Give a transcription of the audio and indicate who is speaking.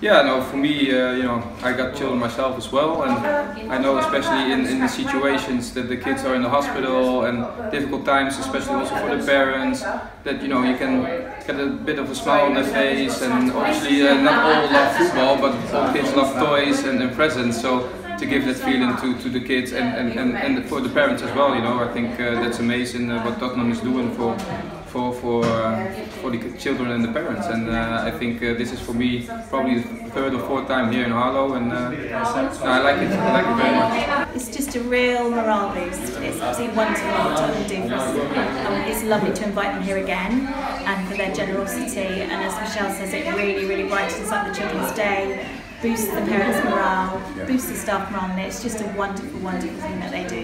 Speaker 1: Yeah, no, for me, uh, you know, I got children myself as well, and I know especially in, in the situations that the kids are in the hospital and difficult times, especially also for the parents, that you know you can get a bit of a smile on their face, and obviously uh, not all love football, but all kids love toys and, and presents, so to give that feeling to, to the kids and, and, and, and for the parents as well, you know, I think uh, that's amazing uh, what Tottenham is doing for for for for the children and the parents. And uh, I think uh, this is for me probably the third or fourth time here in Harlow, and uh, I like it. I like it very much.
Speaker 2: It's just a real morale boost. It's absolutely wonderful what Tottenham do for us. Um, it's lovely to invite them here again and for their generosity. And as Michelle says, it really, really brightens up the Children's Day, boosts the parents' morale, boosts the staff morale, and it's just a wonderful, wonderful thing that they do.